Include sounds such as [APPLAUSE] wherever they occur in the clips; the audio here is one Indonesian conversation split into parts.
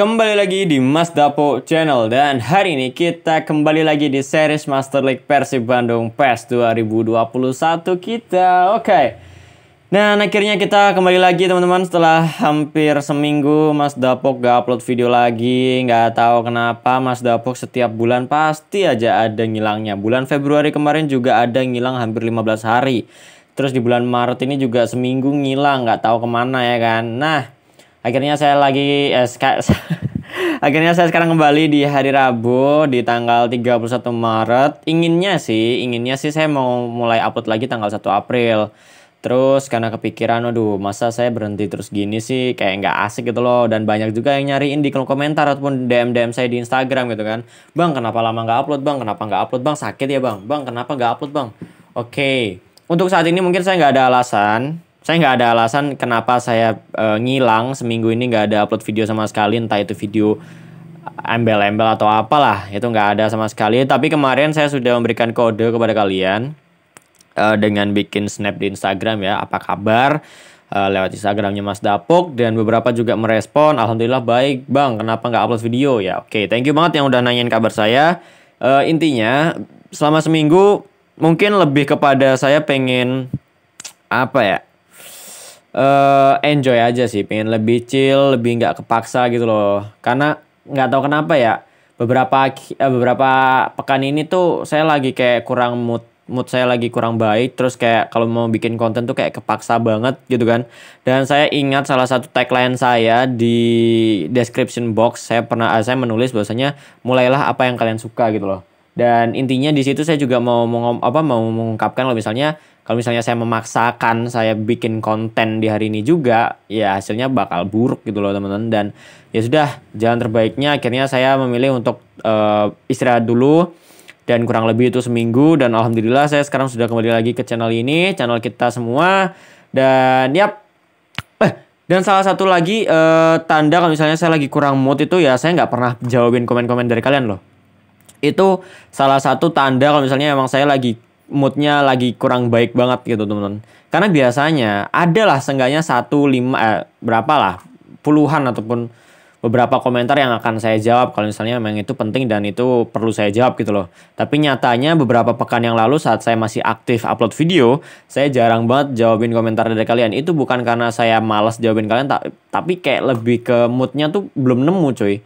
Kembali lagi di Mas Dapo Channel dan hari ini kita kembali lagi di series Master League Persib Bandung PES 2021 kita. Oke. Nah, akhirnya kita kembali lagi teman-teman setelah hampir seminggu Mas Dapok gak upload video lagi. Nggak tahu kenapa Mas Dapok setiap bulan pasti aja ada ngilangnya. Bulan Februari kemarin juga ada ngilang hampir 15 hari. Terus di bulan Maret ini juga seminggu ngilang, nggak tahu ke mana ya kan. Nah, akhirnya saya lagi eh, [LAUGHS] akhirnya saya sekarang kembali di hari Rabu di tanggal 31 Maret. Inginnya sih inginnya sih saya mau mulai upload lagi tanggal 1 April. Terus karena kepikiran aduh masa saya berhenti terus gini sih? Kayak nggak asik gitu loh. Dan banyak juga yang nyariin di kolom komentar ataupun DM DM saya di Instagram gitu kan. Bang kenapa lama nggak upload bang? Kenapa nggak upload bang? Sakit ya bang? Bang kenapa nggak upload bang? Oke. Okay. untuk saat ini mungkin saya nggak ada alasan saya nggak ada alasan kenapa saya uh, ngilang seminggu ini nggak ada upload video sama sekali entah itu video embel-embel atau apalah itu nggak ada sama sekali. Tapi kemarin saya sudah memberikan kode kepada kalian uh, dengan bikin snap di Instagram ya apa kabar uh, lewat Instagramnya Mas Dapuk dan beberapa juga merespon alhamdulillah baik bang kenapa nggak upload video? Ya oke okay, thank you banget yang udah nanyain kabar saya. Uh, intinya selama seminggu mungkin lebih kepada saya pengen apa ya uh, enjoy aja sih pengen lebih chill lebih nggak kepaksa gitu loh. Karena nggak tahu kenapa ya beberapa uh, beberapa pekan ini tuh saya lagi kayak kurang mood mood saya lagi kurang baik terus kayak kalau mau bikin konten tuh kayak kepaksa banget gitu kan. Dan saya ingat salah satu tagline saya di description box saya pernah saya menulis bahwasanya mulailah apa yang kalian suka gitu loh dan intinya di situ saya juga mau mau apa mau mengungkapkan kalau misalnya kalau misalnya saya memaksakan saya bikin konten di hari ini juga ya hasilnya bakal buruk gitu loh teman-teman. Dan ya sudah jalan terbaiknya akhirnya saya memilih untuk uh, istirahat dulu dan kurang lebih itu seminggu. Dan alhamdulillah saya sekarang sudah kembali lagi ke channel ini channel kita semua. Dan yap. Eh dan salah satu lagi uh, tanda kalau misalnya saya lagi kurang mood itu ya saya nggak pernah jawabin komen-komen dari kalian loh itu salah satu tanda kalau misalnya emang saya lagi moodnya lagi kurang baik banget gitu teman-teman. Karena biasanya adalah seenggaknya satu lima eh, berapa lah puluhan ataupun beberapa komentar yang akan saya jawab kalau misalnya memang itu penting dan itu perlu saya jawab gitu loh. Tapi nyatanya beberapa pekan yang lalu saat saya masih aktif upload video, saya jarang banget jawabin komentar dari kalian. Itu bukan karena saya malas jawabin kalian, tapi kayak lebih ke moodnya tuh belum nemu cuy.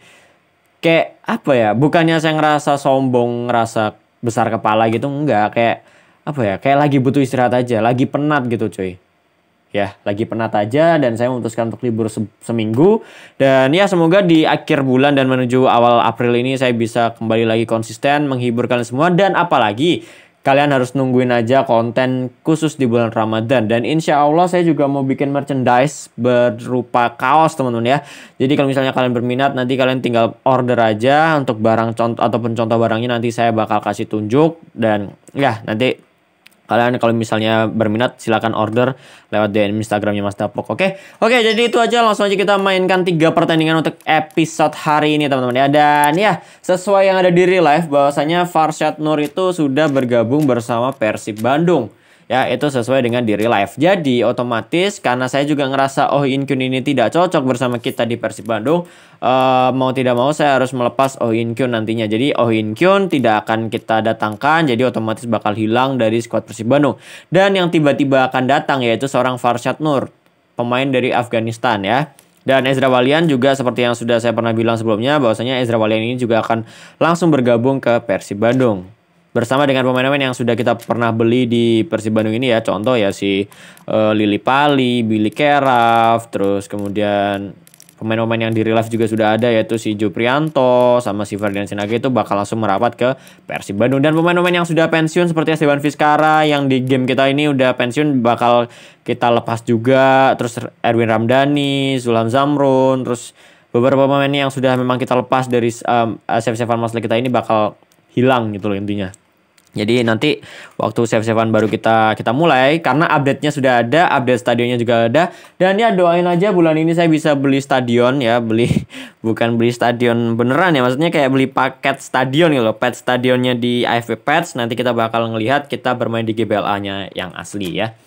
Kayak apa ya? Bukannya saya ngerasa sombong, ngerasa besar kepala gitu, enggak. Kayak apa ya kayak lagi butuh istirahat aja lagi penat gitu cuy ya lagi penat aja dan saya memutuskan untuk libur se seminggu dan ya semoga di akhir bulan dan menuju awal April ini saya bisa kembali lagi konsisten menghibur kalian semua dan apalagi kalian harus nungguin aja konten khusus di bulan Ramadan. Dan insya Allah saya juga mau bikin merchandise berupa kaos teman-teman ya. Jadi kalau misalnya kalian berminat nanti kalian tinggal order aja untuk barang contoh ataupun contoh barangnya nanti saya bakal kasih tunjuk. Dan ya nanti kalian kalau misalnya berminat silahkan order lewat DM Instagramnya Mas Dapok oke? Oke jadi itu aja. Langsung aja kita mainkan tiga pertandingan untuk episode hari ini teman-teman ya. Dan ya sesuai yang ada di real life bahwasanya Farshad Nur itu sudah bergabung bersama Persib Bandung ya itu sesuai dengan diri live. Jadi otomatis karena saya juga ngerasa Oh In Kyun ini tidak cocok bersama kita di Persib Bandung, uh, mau tidak mau saya harus melepas Oh In Kyun nantinya. Jadi Oh In Kyun tidak akan kita datangkan, jadi otomatis bakal hilang dari skuad Persib Bandung. Dan yang tiba-tiba akan datang yaitu seorang Farshad Nur, pemain dari Afghanistan ya. Dan Ezra Walian juga seperti yang sudah saya pernah bilang sebelumnya bahwasanya Ezra Walian ini juga akan langsung bergabung ke Persib Bandung bersama dengan pemain-pemain yang sudah kita pernah beli di Persib Bandung ini ya. Contoh ya si uh, Lili Pali, Billy Keraf, terus kemudian pemain-pemain yang di juga sudah ada yaitu si Juprianto sama si Ferdinand Sinaga itu bakal langsung merapat ke Persib Bandung. Dan pemain-pemain yang sudah pensiun seperti Esteban Vizcara yang di game kita ini udah pensiun bakal kita lepas juga. Terus Erwin Ramdhani, Zulam Zamrun, terus beberapa pemain yang sudah memang kita lepas dari um, save-savean kita ini bakal hilang gitu loh intinya. Jadi nanti waktu save-savean baru kita kita mulai karena update-nya sudah ada, update stadionnya juga ada dan ya doain aja bulan ini saya bisa beli stadion ya, beli [LAUGHS] bukan beli stadion beneran ya, maksudnya kayak beli paket stadion gitu loh, pet stadionnya di AFF Pets nanti kita bakal ngelihat kita bermain di GBLA-nya yang asli ya.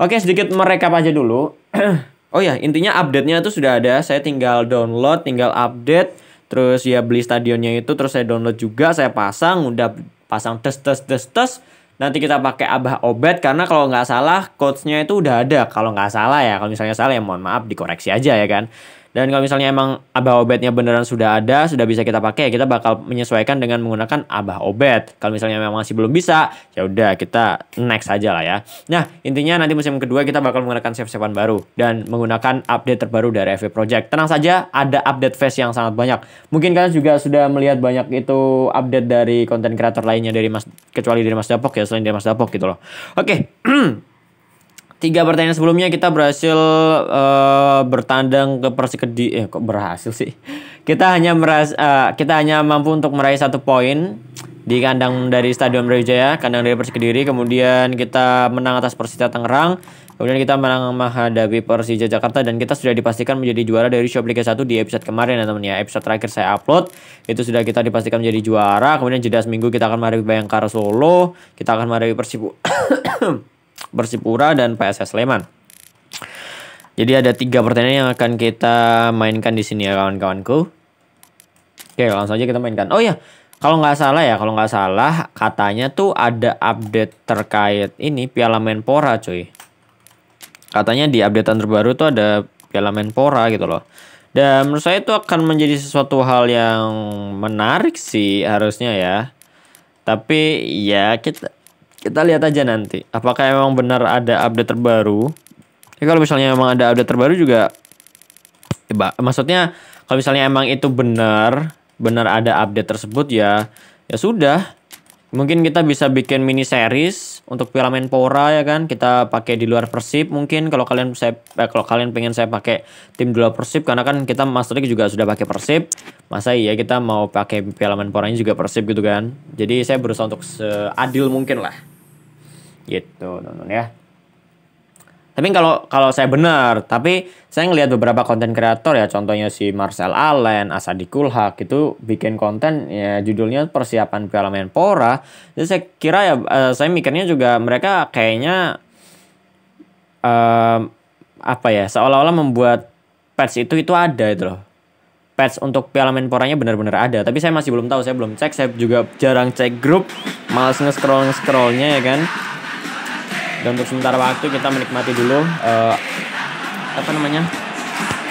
Oke, sedikit merekap aja dulu. [CLEARS THROAT] Oh ya, intinya update-nya itu sudah ada. Saya tinggal download, tinggal update. Terus ya beli stadionnya itu, terus saya download juga, saya pasang, udah pasang tes tes tes tes. Nanti kita pakai Abah Obet karena kalau nggak salah coachnya itu udah ada. Kalau nggak salah ya, kalau misalnya salah ya mohon maaf dikoreksi aja ya kan. Dan kalau misalnya emang abah obetnya beneran sudah ada, sudah bisa kita pakai, ya kita bakal menyesuaikan dengan menggunakan abah obet. Kalau misalnya memang masih belum bisa, ya udah kita next aja lah ya. Nah, intinya nanti musim kedua kita bakal menggunakan save-savean baru dan menggunakan update terbaru dari FV Project. Tenang saja, ada update face yang sangat banyak. Mungkin kalian juga sudah melihat banyak itu update dari konten kreator lainnya dari Mas kecuali dari Mas Dapok ya, selain dari Mas Dapok gitu loh. Oke. Okay. [CLEARS THROAT] tiga pertandingan sebelumnya kita berhasil uh, bertandang ke Persikedi eh kok berhasil sih? Kita hanya meras uh, kita hanya mampu untuk meraih satu poin di kandang dari Stadion Brawijaya kandang dari Persik Kediri. Kemudian kita menang atas Persita Tangerang. Kemudian kita menang menghadapi Persija Jakarta. Dan kita sudah dipastikan menjadi juara dari Shop Liga 1 di episode kemarin ya teman ya. Episode terakhir saya upload itu sudah kita dipastikan menjadi juara. Kemudian jeda seminggu kita akan menghadapi Bayangkara Solo. Kita akan menghadapi Persibu [COUGHS] [COUGHS] Persipura dan PSS Sleman. Jadi ada tiga pertandingan yang akan kita mainkan di sini ya kawan-kawanku. Oke langsung aja kita mainkan. Oh ya, kalau nggak salah ya, kalau nggak salah katanya tuh ada update terkait ini Piala Menpora cuy. Katanya di updatean terbaru tuh ada Piala Menpora gitu loh. Dan menurut saya itu akan menjadi sesuatu hal yang menarik sih harusnya ya. Tapi ya kita kita lihat aja nanti. Apakah emang benar ada update terbaru? Ya kalau misalnya emang ada update terbaru juga ya, maksudnya kalau misalnya emang itu benar, benar ada update tersebut ya ya sudah. Mungkin kita bisa bikin mini series untuk Piala Menpora ya kan. Kita pakai di luar Persib mungkin kalau kalian saya eh, kalau kalian pengen saya pakai tim di luar Persib karena kan kita Master League juga sudah pakai Persib. Masa iya kita mau pakai Piala Menporanya juga Persib gitu kan. Jadi saya berusaha untuk seadil mungkin lah gitu teman-teman ya. Tapi kalau kalau saya benar tapi saya ngelihat beberapa konten kreator ya contohnya si Marcel Allen, Asadi Kulhak itu bikin konten ya judulnya persiapan Piala Menpora. Jadi saya kira ya uh, saya mikirnya juga mereka kayaknya uh, apa ya seolah-olah membuat patch itu itu ada itu loh. Patch untuk Piala Menporanya benar-benar ada tapi saya masih belum tahu saya belum cek saya juga jarang cek grup malas nge-scroll nge-scrollnya ya kan dan untuk sementara waktu kita menikmati dulu uh, apa namanya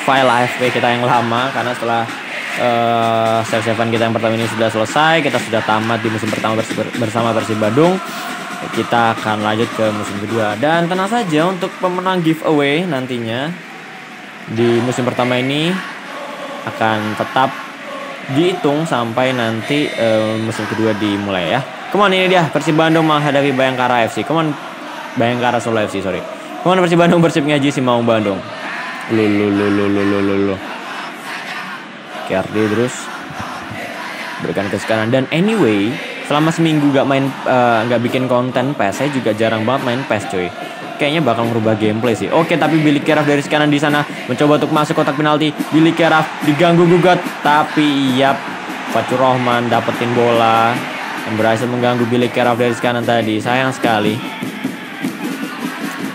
file AFP kita yang lama karena setelah uh, save savean kita yang pertama ini sudah selesai kita sudah tamat di musim pertama bersama Persib Bandung kita akan lanjut ke musim kedua dan tenang saja untuk pemenang giveaway nantinya di musim pertama ini akan tetap dihitung sampai nanti uh, musim kedua dimulai ya. Kemudian ini dia Persib Bandung menghadapi Bayangkara FC. Kemudian Bayangkara Solo FC sorry. Ke mana Persib Bandung? Persib ngaji si Maung Bandung. Lulu lulu lulu lulu Kerdi terus. Berikan ke sekarang. Dan anyway selama seminggu gak main eh, gak bikin konten PES saya juga jarang banget main PES cuy, kayaknya bakal merubah gameplay sih. Oke, tapi Billy Keraf dari sekarang di sana. Mencoba untuk masuk kotak penalti. Billy Keraf diganggu gugat, tapi yap Pacu Rohman dapetin bola. Dan berhasil mengganggu Billy Keraf dari sekarang tadi. Sayang sekali.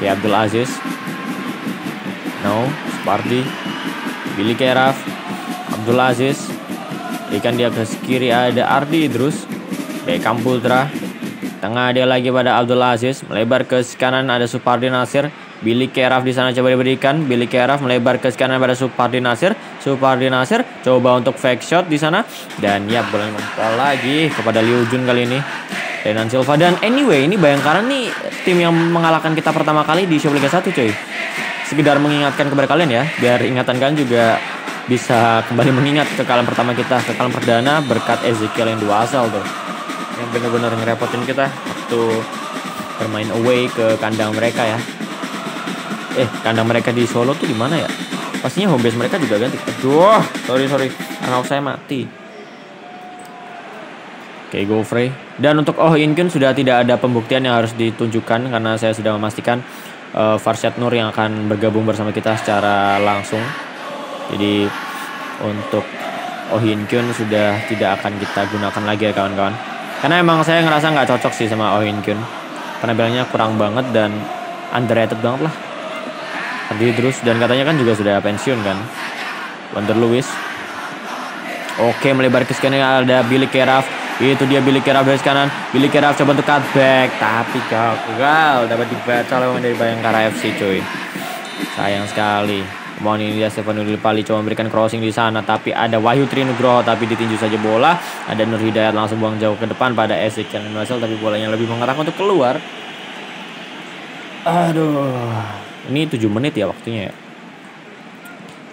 Abdul Aziz. No, Spardi. Billy Keraf. Abdul Aziz. Ikan dia ke kiri ada Ardi terus. Beckham Putra. Tengah dia lagi pada Abdul Aziz. Melebar ke kanan ada Supardi Nasir. Billy Keraf di sana coba diberikan. Billy Keraf melebar ke kanan pada Supardi Nasir. Supardi Nasir coba untuk fake shot di sana dan ya boleh lagi kepada Liu Jun kali ini. Renan Silva dan anyway ini Bayangkara nih tim yang mengalahkan kita pertama kali di Show Liga 1 coy sekedar mengingatkan kepada kalian ya biar ingatan kalian juga bisa kembali mengingat kekalahan pertama kita kekalahan perdana berkat Ezekiel yang dua asal tuh. Yang benar-benar ngerepotin kita waktu bermain away ke kandang mereka ya. Eh kandang mereka di Solo tuh di mana ya? Pastinya home base mereka juga ganti. Aduh sorry sorry. Anak saya mati Oke, go free. Dan untuk Oh In sudah tidak ada pembuktian yang harus ditunjukkan karena saya sudah memastikan uh, Farshad Nur yang akan bergabung bersama kita secara langsung. Jadi untuk Oh In Kyun sudah tidak akan kita gunakan lagi ya kawan-kawan. Karena emang saya ngerasa nggak cocok sih sama Oh In Kyun. Karena bilangnya kurang banget dan underrated banget lah. Ardi terus dan katanya kan juga sudah pensiun kan. Wander Lewis. Oke, melebar ke kanan ada Billy Keraf. Itu dia Billy Keraf dari kanan. Billy Keraf coba untuk cutback, tapi gagal dapat dibaca oleh dari Bayangkara FC, cuy. Sayang sekali. Mohon ini dia Stefano Lipali coba memberikan crossing di sana tapi ada Wahyu Trinugroho tapi ditinju saja bola. Ada Nur Hidayat langsung buang jauh ke depan pada Ezekiel Marcel tapi bolanya lebih mengarah untuk keluar. Aduh. Ini 7 menit ya waktunya ya.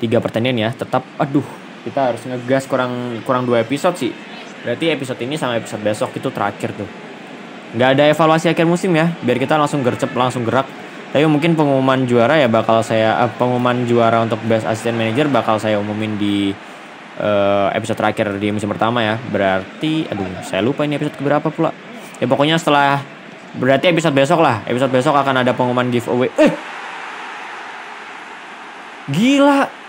Tiga pertandingan ya, tetap aduh kita harus ngegas kurang kurang dua episode sih berarti episode ini sama episode besok itu terakhir tuh. Nggak ada evaluasi akhir musim ya biar kita langsung gercep langsung gerak. Tapi mungkin pengumuman juara ya bakal saya uh, pengumuman juara untuk best assistant manager bakal saya umumin di uh, episode terakhir di musim pertama ya. Berarti aduh saya lupa ini episode keberapa pula. Ya pokoknya setelah berarti episode besok lah. Episode besok akan ada pengumuman giveaway. Eh! Gila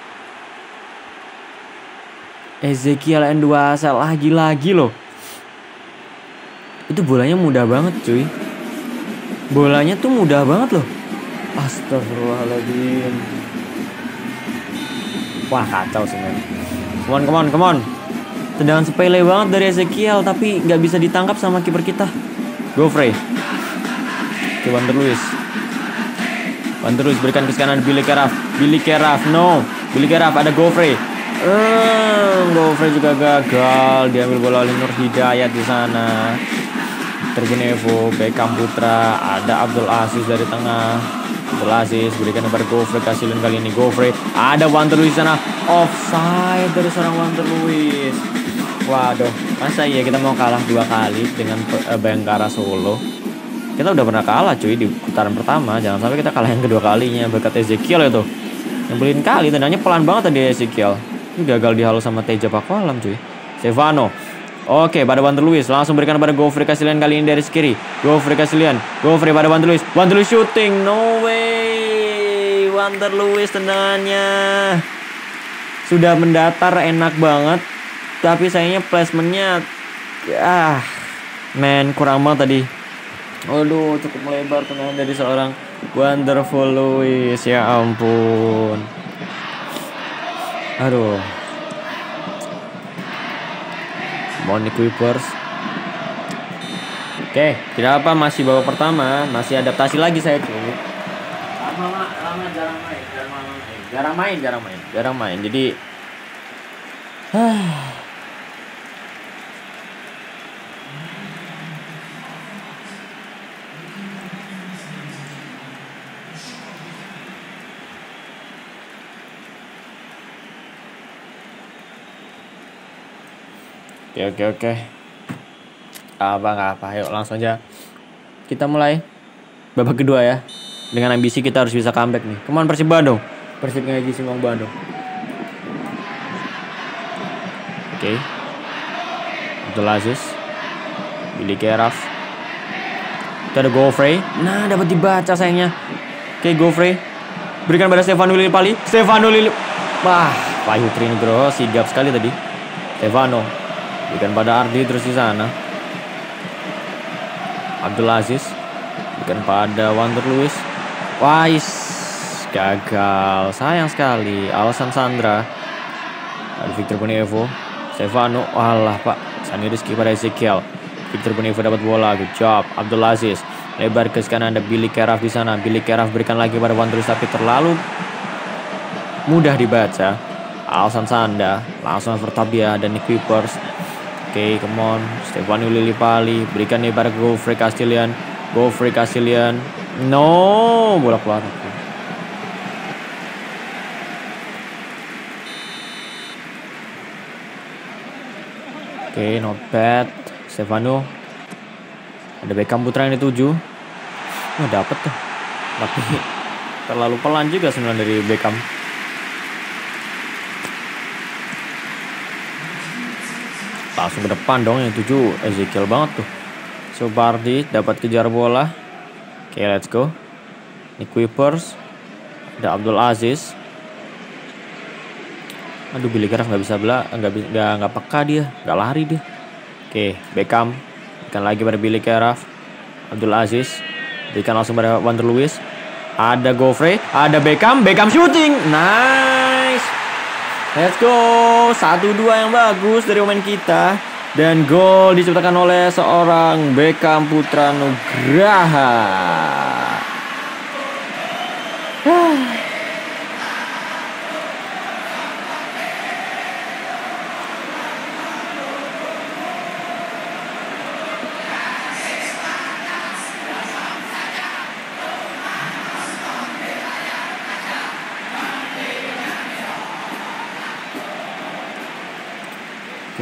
Ezekiel N2 lagi-lagi loh. Itu bolanya mudah banget cuy. Bolanya tuh mudah banget loh. Astagfirullahaladzim. Wah kacau sih men. Come on, come on, come on. Tendangan sepele banget dari Ezekiel tapi nggak bisa ditangkap sama kiper kita. Go Frey. Luis. Wander Luis berikan ke kanan Billy Keraf. Billy Keraf, no. Billy Keraf ada Go Hmm, Gofre juga gagal diambil bola oleh Nur Hidayat di sana. Terbunevo, Beckham Putra, ada Abdul Aziz dari tengah. Abdul Aziz berikan kepada Gofre Kasilun kali ini Gofre. Ada Wander Luis sana. Offside dari seorang Wander Luis. Waduh, masa iya kita mau kalah dua kali dengan uh, Bayangkara Solo? Kita udah pernah kalah cuy di putaran pertama. Jangan sampai kita kalah yang kedua kalinya berkat Ezekiel itu. Nyebelin kali, tendangnya pelan banget tadi Ezekiel. Ini gagal dihalau sama Teja Pakualam cuy. Stefano. Oke, pada Wander Luis langsung berikan pada Gofri Kasilian kali ini dari kiri. Gofri Kasilian. Gofri pada Wander Luis. Wander Luis shooting. No way. Wander Luis tendangannya. Sudah mendatar enak banget. Tapi sayangnya placementnya ah men kurang banget tadi. Aduh, cukup melebar tendangan dari seorang Wonderful Luis. Ya ampun. Aduh. Monique Kuipers. Oke, tidak apa masih babak pertama, masih adaptasi lagi saya tuh. Lama lama jarang main, jarang main, jarang main, jarang main, jarang main. Jadi, [SIGHS] Oke oke oke. Apa nggak apa, ayo langsung aja. Kita mulai babak kedua ya. Dengan ambisi kita harus bisa comeback nih. Ke mana Persib Bandung. Persib ngaji Simong Bandung. Oke. Okay. Abdul Aziz. Billy Keraf. Kita ada Gofrey. Nah, dapat dibaca sayangnya. Oke, okay, Gofrey. Berikan pada Stefano Lillipali. Stefano Lili. Wah, Pak Yutri Nugroho sigap sekali tadi. Stefano Berikan pada Ardi terus di sana. Abdul Aziz. Berikan pada Wander Luis. Wais. Gagal. Sayang sekali. Alasan Sandra. Ada Victor Bonevo. Stefano. Walah pak. Sani Rizky pada Ezekiel. Victor Bonevo dapat bola. Good job. Abdul Aziz. Lebar ke kanan ada Billy Keraf di sana. Billy Keraf berikan lagi pada Wander tapi terlalu mudah dibaca. Alasan Sanda. Langsung Vertabia dan Nick Peepers okay, come on. Stefano Lillipali. Berikan nih pada Gofre Castilian. Gofre Castilian. No. Bola keluar. Oke, okay, not bad. Stefano. Ada Beckham Putra yang dituju. Oh, dapet tuh. Tapi terlalu pelan juga sebenarnya dari Beckham. Langsung ke depan dong yang tujuh. Ezekiel banget tuh. Sobardi dapat kejar bola. Oke okay, let's go. Nick Whippers. Ada Abdul Aziz. Aduh Billy Graf nggak bisa bela nggak nggak peka dia nggak lari dia. Oke okay, Beckham. Berikan lagi pada Billy Graf. Abdul Aziz. Berikan langsung pada Wander Lewis. Ada Gofre, ada Beckham, Beckham shooting. Nice. Let's go. Satu dua yang bagus dari pemain kita. Dan gol diciptakan oleh seorang Beckham Putra Nugraha.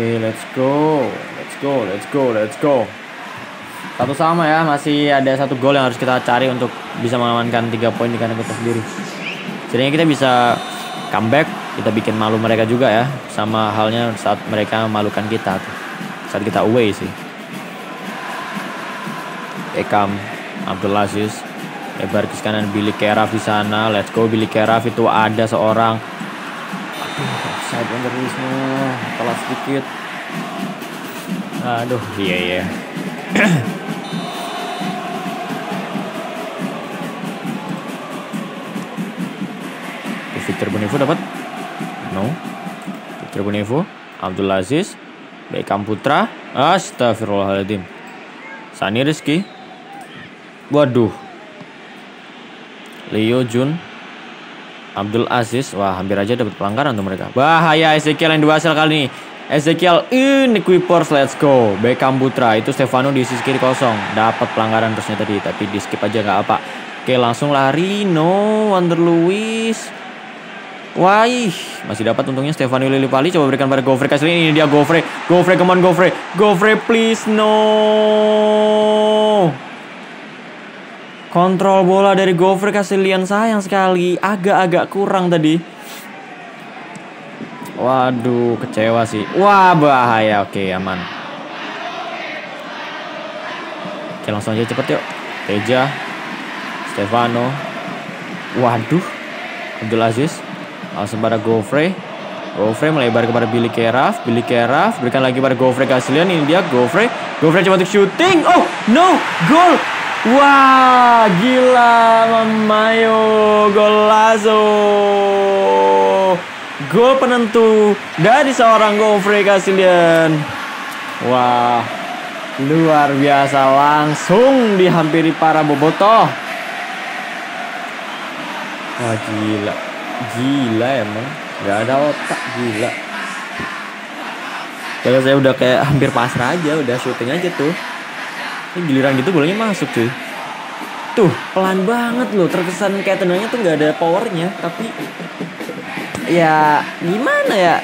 Oke, let's go. Let's go, let's go, let's go. Satu sama ya, masih ada satu gol yang harus kita cari untuk bisa mengamankan tiga poin di kandang kita sendiri. Jadinya kita bisa comeback, kita bikin malu mereka juga ya. Sama halnya saat mereka memalukan kita. Saat kita away sih. Ekam, Abdul Aziz, lebar ke kanan Billy Keraf di sana. Let's go Billy Keraf itu ada seorang offside vandalisme telat sedikit. Aduh iya iya. [COUGHS] Victor Bonivo dapat? No. Victor Bonivo Abdul Aziz Beckham Putra. Astagfirullahaladzim Sani Rizky. Waduh. Leo Jun Abdul Aziz. Wah, hampir aja dapat pelanggaran untuk mereka. Bahaya Ezekiel yang dua hasil kali ini. Ezekiel in Equipers, let's go. Beckham Putra, itu Stefano di sisi kiri kosong. Dapat pelanggaran terusnya tadi, tapi di skip aja nggak apa. Oke, langsung lari. No, Wander Luis. Wah, masih dapat untungnya Stefano Lillipali coba berikan pada Gofre kasih ini dia Gofre. Gofre, come on Gofre. Gofre please no. Kontrol bola dari Gofre Kasilian sayang sekali. Agak-agak kurang tadi. Waduh, kecewa sih. Wah, bahaya. Oke, aman. Oke, langsung aja cepet yuk. Teja. Stefano. Waduh. Abdul Aziz. Langsung pada Gofre. Gofre melebar kepada Billy Keraf. Billy Keraf berikan lagi pada Gofre Kasilian. Ini dia Gofre. Gofre coba untuk shooting. Oh, no. Gol. Wah, gila Mamayo golazo. Gol penentu dari seorang Gofre Kasilian. Wah, luar biasa langsung dihampiri para bobotoh. Wah, gila. Gila emang. Gak ada otak, gila. Kayak saya udah kayak hampir pasrah aja, udah syuting aja tuh. Ini giliran gitu bolanya masuk cuy. Tuh pelan banget loh terkesan kayak tenangnya tuh nggak ada powernya tapi ya gimana ya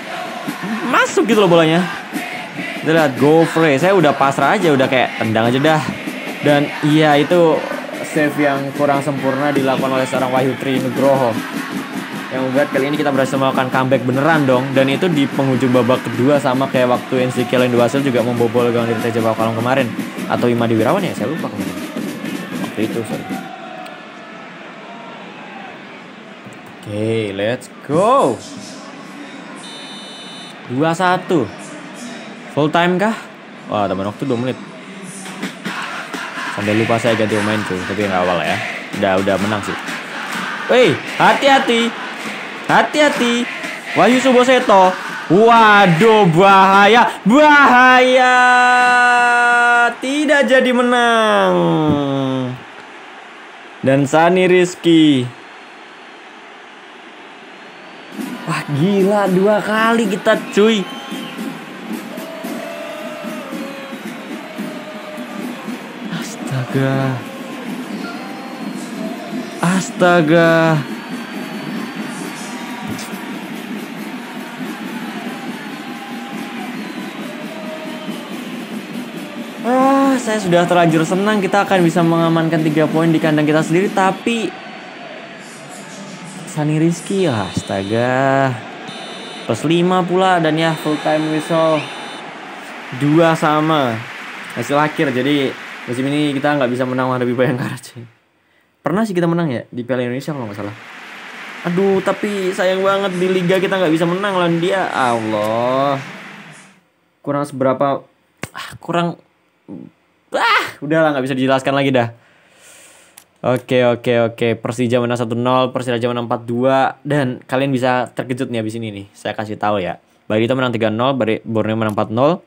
masuk gitu loh bolanya. Lihat go free. Saya udah pasrah aja udah kayak tendang aja dah. Dan iya itu save yang kurang sempurna dilakukan oleh seorang Wahyu Tri Nugroho yang membuat kali ini kita berhasil melakukan comeback beneran dong. Dan itu di penghujung babak kedua sama kayak waktu NC Kellen hasil juga membobol gawang dari Teja Kalong kemarin. Atau Imadi Wirawan ya? Saya lupa kemarin. Waktu itu sorry. Oke okay, let's go. 2-1 full time kah? Wah teman waktu 2 menit. Sampai lupa saya ganti pemain tuh tapi nggak awal ya. Udah udah menang sih. Wih, hati-hati. Hati-hati. Wahyu Suboseto. Waduh, bahaya. Bahaya. Tidak jadi menang. Dan Sani Rizky. Wah, gila. Dua kali kita cuy. Astaga. Astaga. Saya sudah terlanjur senang kita akan bisa mengamankan tiga poin di kandang kita sendiri tapi Sani Rizky astaga. Plus 5 pula dan ya full time whistle. Dua sama. Hasil akhir jadi musim ini kita nggak bisa menang menghadapi Bayangkara cuy. Pernah sih kita menang ya di Piala Indonesia kalau nggak salah. Aduh tapi sayang banget di liga kita nggak bisa menang lawan dia. Allah. Kurang seberapa ah, kurang ah udahlah nggak bisa dijelaskan lagi dah. Oke oke oke. Persija menang 1-0 Persiraja menang 4-2 Dan kalian bisa terkejut nih abis ini nih. Saya kasih tahu ya. Barito menang 3-0 Borneo menang 4-0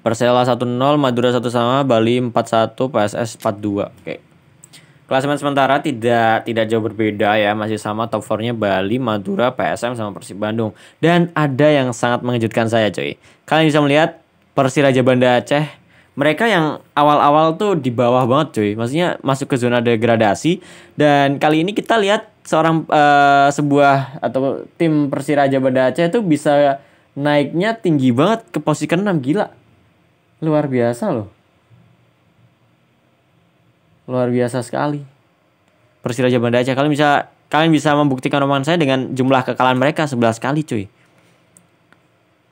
Persela 1-0 Madura 1 sama Bali 4-1 PSS 4-2 Oke. Klasemen sementara tidak tidak jauh berbeda ya. Masih sama top 4-nya Bali, Madura, PSM sama Persib Bandung. Dan ada yang sangat mengejutkan saya cuy. Kalian bisa melihat Persiraja Banda Aceh mereka yang awal-awal tuh di bawah banget cuy. Maksudnya masuk ke zona degradasi dan kali ini kita lihat seorang uh, sebuah atau tim Persiraja Banda Aceh itu bisa naiknya tinggi banget ke posisi ke-6 gila. Luar biasa loh. Luar biasa sekali. Persiraja Banda Aceh kalian bisa kalian bisa membuktikan omongan saya dengan jumlah kekalahan mereka 11 kali cuy.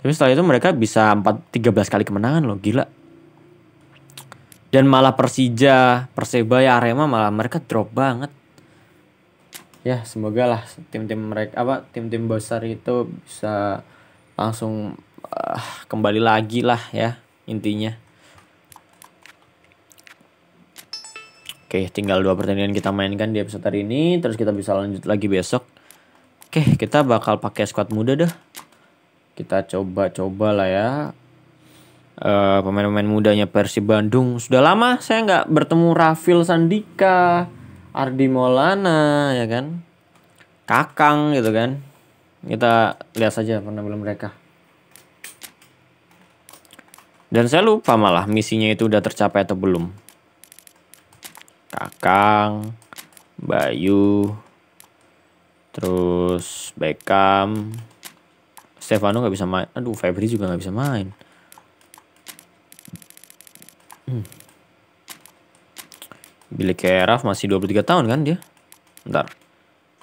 Tapi setelah itu mereka bisa 4 13 kali kemenangan loh, gila dan malah Persija, Persebaya, Arema malah mereka drop banget. Ya, semoga lah tim-tim mereka apa tim-tim besar itu bisa langsung uh, kembali lagi lah ya intinya. Oke, tinggal dua pertandingan kita mainkan di episode hari ini, terus kita bisa lanjut lagi besok. Oke, kita bakal pakai squad muda dah. Kita coba-coba lah ya eh, pemain-pemain mudanya Persib Bandung. Sudah lama saya nggak bertemu Rafil Sandika, Ardi Maulana, ya kan, Kakang gitu kan. Kita lihat saja penampilan mereka. Dan saya lupa malah misinya itu udah tercapai atau belum. Kakang, Bayu, terus Beckham, Stefano nggak bisa main. Aduh, Febri juga nggak bisa main. Hmm. Billy Keraf masih 23 tahun kan dia? Bentar.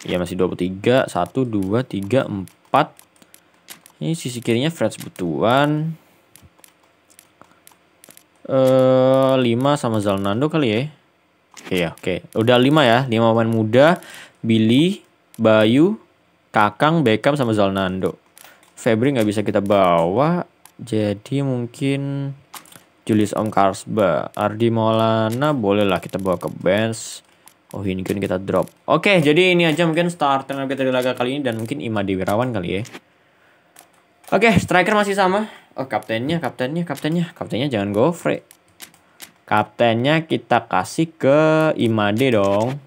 Ya masih 23, 1, 2, 3, 4. Ini sisi kirinya Fred Betuan. Eh, 5 sama Zalnando kali ya. Oke ya, oke. Udah 5 ya, 5 pemain muda. Billy, Bayu, Kakang, Beckham sama Zalnando. Febri nggak bisa kita bawa, jadi mungkin Julius Om Karsba, Ardi Maulana bolehlah kita bawa ke bench. Oh ini kan kita drop. Oke, jadi ini aja mungkin starter kita di laga kali ini dan mungkin Imadi Wirawan kali ya. Oke, striker masih sama. Oh, kaptennya, kaptennya, kaptennya, kaptennya jangan go free. Kaptennya kita kasih ke Imade dong.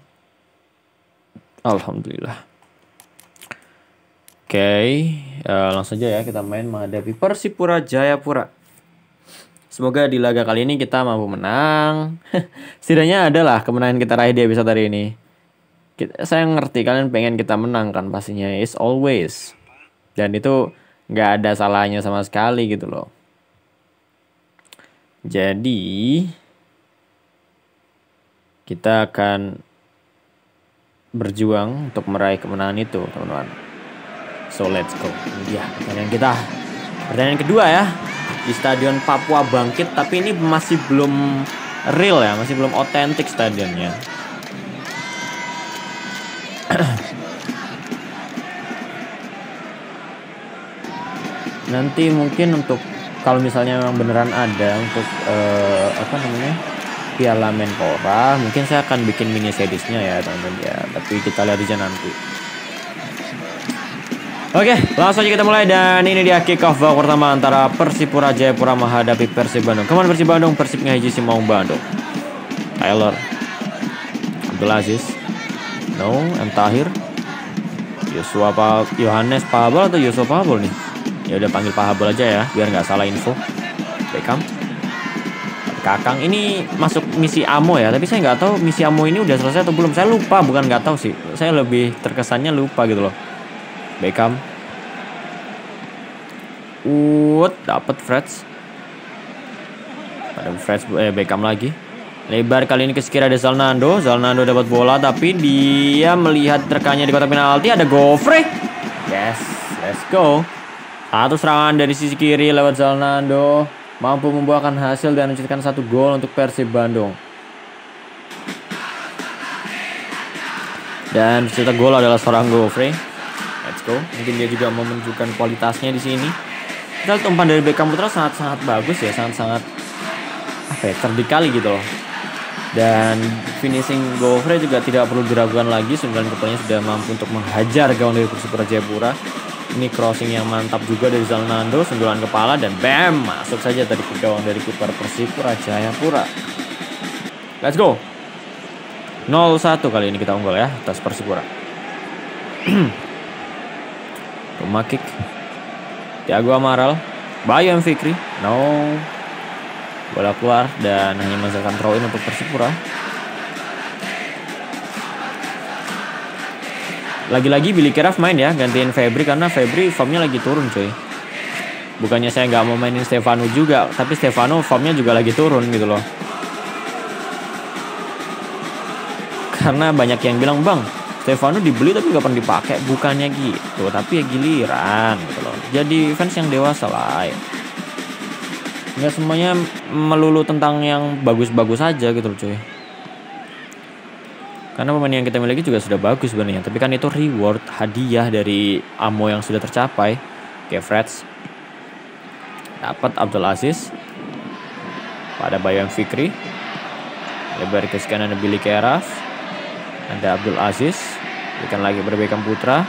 Alhamdulillah. Oke, okay, uh, eh, langsung aja ya kita main menghadapi Persipura Jayapura. Semoga di laga kali ini kita mampu menang. [LAUGHS] Setidaknya adalah kemenangan kita raih di episode hari ini. Kita, saya ngerti kalian pengen kita menang kan pastinya. Is always. Dan itu nggak ada salahnya sama sekali gitu loh. Jadi kita akan berjuang untuk meraih kemenangan itu, teman-teman. So let's go. Ya, pertandingan kita. Pertandingan kedua ya di Stadion Papua Bangkit tapi ini masih belum real ya, masih belum otentik stadionnya. [CLEARS THROAT] Nanti mungkin untuk kalau misalnya memang beneran ada untuk uh, apa namanya Piala Menpora, mungkin saya akan bikin mini seriesnya ya teman-teman ya. Tapi kita lihat aja nanti. Oke, langsung aja kita mulai dan ini dia kick off babak pertama antara Persipura Jayapura menghadapi Persib Bandung. Ke mana Persib Bandung? Persib ngaji si Maung Bandung. Tyler, Abdul Aziz, No, M Tahir, Yosua pa Yohanes Pahabol atau Yosua Pahabol nih? Ya udah panggil Pahabol aja ya, biar nggak salah info. Beckham, Kakang ini masuk misi Amo ya, tapi saya nggak tahu misi Amo ini udah selesai atau belum. Saya lupa, bukan nggak tahu sih. Saya lebih terkesannya lupa gitu loh. Beckham. Ut, dapat Freds. Pada Freds eh, Beckham lagi. Lebar kali ini ke sekira ada Zalnando. Zalnando dapat bola tapi dia melihat rekannya di kotak penalti ada Gofre. Yes, let's go. Satu serangan dari sisi kiri lewat Zalnando mampu membuahkan hasil dan menciptakan satu gol untuk Persib Bandung. Dan pencipta gol adalah seorang Gofre go. Mungkin dia juga mau menunjukkan kualitasnya di sini. Kita lihat umpan dari Beckham Putra sangat-sangat bagus ya, sangat-sangat apa ya, terdikali gitu loh. Dan finishing Gofre juga tidak perlu diragukan lagi. Sembilan kepalanya sudah mampu untuk menghajar gawang dari Persipura Jayapura. Ini crossing yang mantap juga dari Zalnando. Sundulan kepala dan bam masuk saja tadi ke gawang dari kiper Persipura Jayapura. Let's go. 0-1 kali ini kita unggul ya atas Persipura. [CLEARS THROAT] Rumah kick. Tiago Amaral. Bayu M. Fikri. No. Bola keluar dan hanya menghasilkan throw in untuk Persipura. Lagi-lagi Billy Keraf main ya, gantiin Febri karena Febri formnya lagi turun cuy. Bukannya saya nggak mau mainin Stefano juga, tapi Stefano formnya juga lagi turun gitu loh. Karena banyak yang bilang bang, Stefano dibeli tapi nggak pernah dipakai, bukannya gitu, tapi ya giliran gitu loh. Jadi fans yang dewasa lah. Ya. Nggak semuanya melulu tentang yang bagus-bagus aja gitu loh cuy. Karena pemain yang kita miliki juga sudah bagus sebenarnya. Tapi kan itu reward hadiah dari amo yang sudah tercapai. Kayak Freds dapat Abdul Aziz. Pada Bayan Fikri. Lebar ke kanan ada Billy Keraf ada Abdul Aziz berikan lagi berbekam Putra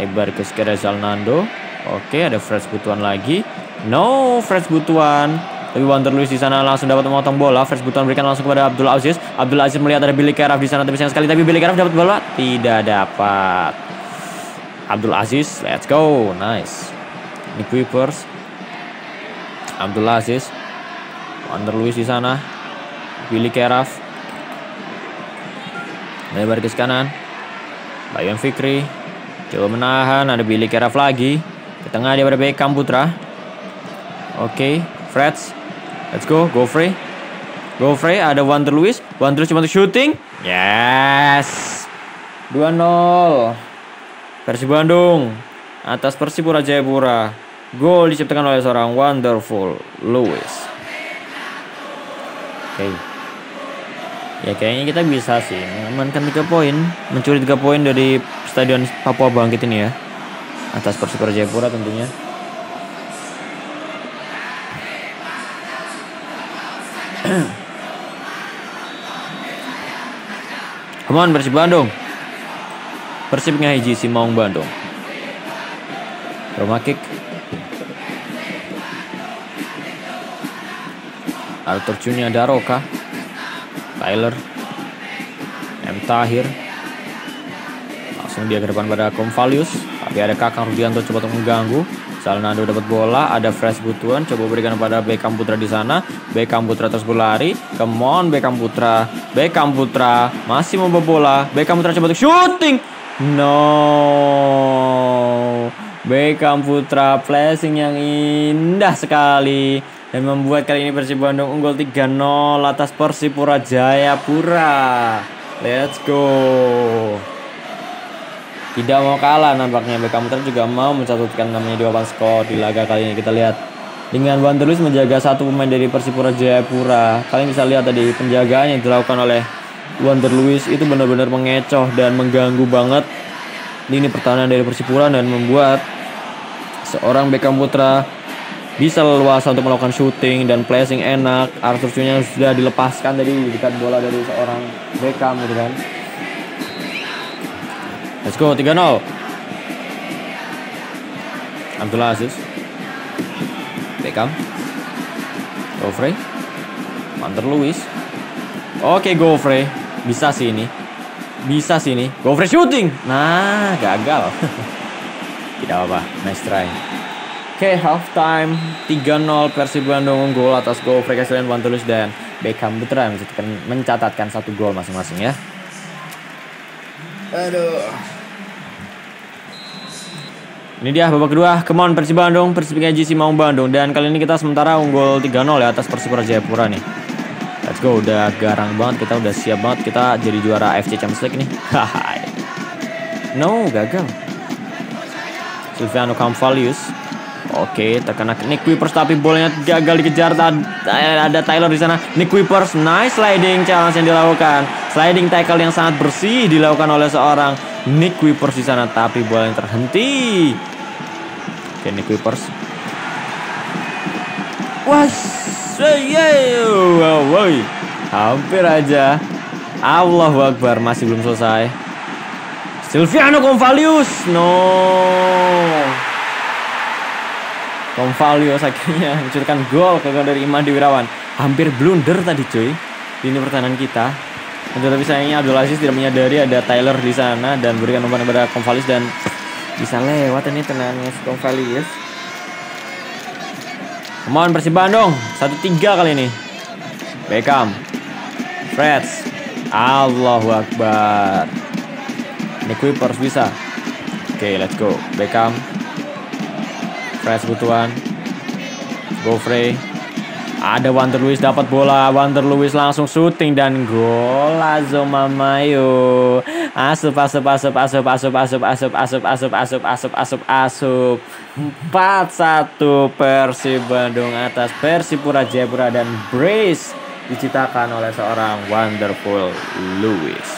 lebar ke kanan Zalnando oke ada Freds butuhan lagi No, Freds Butuan. Tapi Wander Luis di sana langsung dapat memotong bola. Freds Butuan berikan langsung kepada Abdul Aziz. Abdul Aziz melihat ada Billy Keraf di sana tapi sayang sekali tapi Billy Keraf dapat bola tidak dapat. Abdul Aziz, let's go. Nice. Ini Kuipers. Abdul Aziz. Wander Luis di sana. Billy Keraf. Lebar ke kanan. Bayan Fikri. Coba menahan. Ada Billy Keraf lagi. Ke tengah dia pada Beckham Putra. Oke, okay, Freds. Let's go, go free. Go free, ada Wander Luis. Wander cuma untuk shooting. Yes. 2-0. Persib Bandung atas Persipura Jayapura. Gol diciptakan oleh seorang wonderful Lewis. Oke. Okay. Ya kayaknya kita bisa sih mengamankan 3 poin, mencuri 3 poin dari Stadion Papua Bangkit ini ya. Atas Persipura Jayapura tentunya. [CLEARS THROAT] Come on Persib Bandung. Persib ngahiji si Maung Bandung. Roma kick. Arthur Junior Daroka. Tyler. M. Tahir. Langsung dia ke depan pada Komvalius. Tapi ada Kakang Rudianto coba untuk mengganggu. Salnado dapat bola, ada fresh butuan, coba berikan kepada Beckham Putra di sana. Beckham Putra terus berlari. Come on Beckham Putra. Beckham Putra masih mau bola. Beckham Putra coba untuk shooting. No. Beckham Putra flashing yang indah sekali dan membuat kali ini Persib Bandung unggul 3-0 atas Persipura Jayapura. Let's go. Tidak mau kalah nampaknya. Beckham Putra juga mau mencatatkan namanya di papan skor di laga kali ini. Kita lihat dengan Wanderlust menjaga satu pemain dari Persipura Jayapura kalian bisa lihat tadi penjagaan yang dilakukan oleh Wander Luis itu benar-benar mengecoh dan mengganggu banget ini pertahanan dari Persipura dan membuat seorang Beckham Putra bisa leluasa untuk melakukan shooting dan placing enak Arthur Cunha sudah dilepaskan tadi dekat bola dari seorang Beckham gitu kan Let's go 3-0. Abdullah Aziz. Beckham. Gofrey. Manter Luis. Oke Gofrey. Bisa sih ini. Bisa sih ini. Gofrey shooting. Nah, gagal. [LAUGHS] Tidak apa-apa. Nice try. Oke, okay, half time 3-0 Persib Bandung unggul atas Gofrey Kasilian Luis dan Beckham Putra mencatatkan, mencatatkan satu gol masing-masing ya. Aduh. Ini dia babak kedua. Come on Persib Bandung, Persib GC Maung Bandung dan kali ini kita sementara unggul 3-0 ya atas Persipura Jayapura nih. Let's go, udah garang banget kita udah siap banget kita jadi juara AFC Champions League nih. [LAUGHS] no, gagal. Silviano Camvalius. Oke, terkena Nick Kuipers tapi bolanya gagal dikejar. Ada Tyler di sana. Nick Kuipers, nice sliding challenge yang dilakukan. Sliding tackle yang sangat bersih dilakukan oleh seorang Nick Kuipers di sana tapi bola yang terhenti. Oke, Nick Kuipers. Wah, wow, Hampir aja. Allahu Akbar, masih belum selesai. Silviano Convalius. No. Convalius akhirnya [LAUGHS] mencurikan gol ke dari Iman Wirawan. Hampir blunder tadi cuy. Ini pertahanan kita. Tapi sayangnya Abdul Aziz tidak menyadari ada Tyler di sana dan berikan umpan kepada Convalius dan bisa lewat ini tenangnya Convalius. Come on Persib Bandung. Satu tiga kali ini. Beckham. Freds. Allahu Akbar. Ini Kuip harus bisa. Oke, okay, let's go. Beckham. Freds butuhan. Go Frey. Ada Wander Luis dapat bola. Wander Luis langsung syuting dan gol. Lazo Mamayo. Asup, asup, asup, asup, asup, asup, asup, asup, asup, asup, asup, asup, asup. 4-1 Persib Bandung atas Persipura Jayapura dan brace diciptakan oleh seorang wonderful Lewis.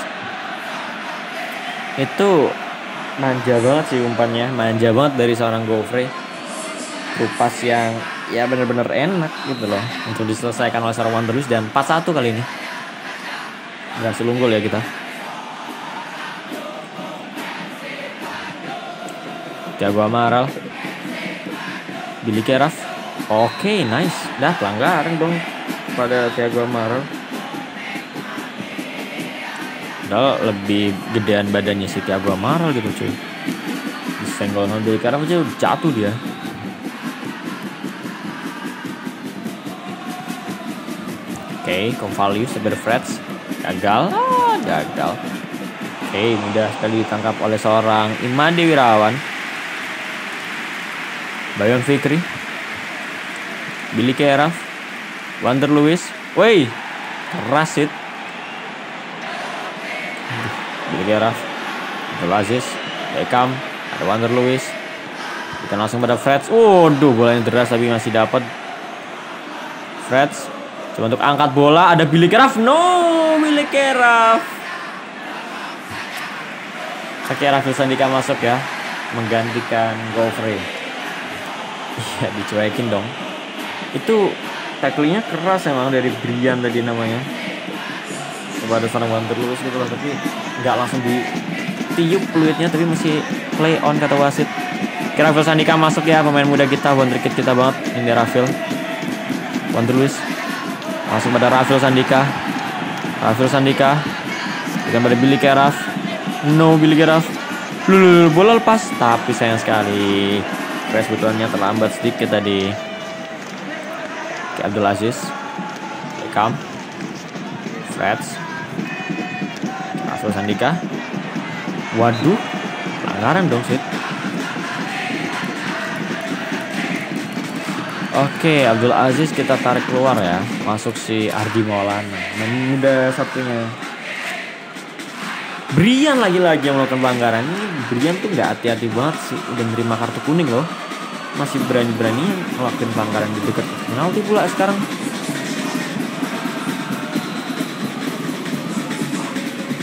Itu manja banget sih umpannya, manja banget dari seorang Gofre. Kupas yang ya bener-bener enak gitu loh. Untuk diselesaikan oleh seorang Lewis dan 4-1 kali ini. Berhasil unggul ya kita. Jago Amaral. Billy Keraf oke okay, nice. Dah pelanggaran dong pada Thiago Amaral. Padahal lebih gedean badannya si Thiago Amaral gitu cuy. Disenggol Billy Keraf aja jatuh dia okay, Convalius Freds gagal, ah, gagal. Oke, okay, mudah sekali ditangkap oleh seorang Imade Wirawan. Bayon Fikri. Billy Keraf Wander Lewis. Woi keras it Billy Keraf Abdul Aziz. Beckham. Ada Wander Lewis. Kita langsung pada Freds waduh bolanya deras tapi masih dapat. Freds coba untuk angkat bola ada Billy Keraf no Billy Keraf Sakira Sandika masuk ya menggantikan Gofrey Iya dicuekin dong. Itu tacklingnya keras emang dari Brian tadi namanya. Kepada seorang banter lurus gitu loh tapi nggak langsung ditiup fluidnya tapi masih play on kata wasit. Rafael Sandika masuk ya pemain muda kita wonderkid kita banget ini Rafael. Wonder masuk pada Rafael Sandika. Rafael Sandika dengan pada Billy Keraf. No Billy Keraf. Lulu bola lepas tapi sayang sekali Press betulnya terlambat sedikit tadi. Oke, Abdul Aziz. Beckham. Freds. Rasul Sandika. Waduh, pelanggaran dong sih. Oke, Abdul Aziz kita tarik keluar ya. Masuk si Ardi Maulana. Muda satunya. Brian lagi-lagi yang melakukan pelanggaran. Ini Brian tuh nggak hati-hati banget sih. Udah menerima kartu kuning loh. Masih berani-berani ngelakuin pelanggaran di dekat penalti pula sekarang.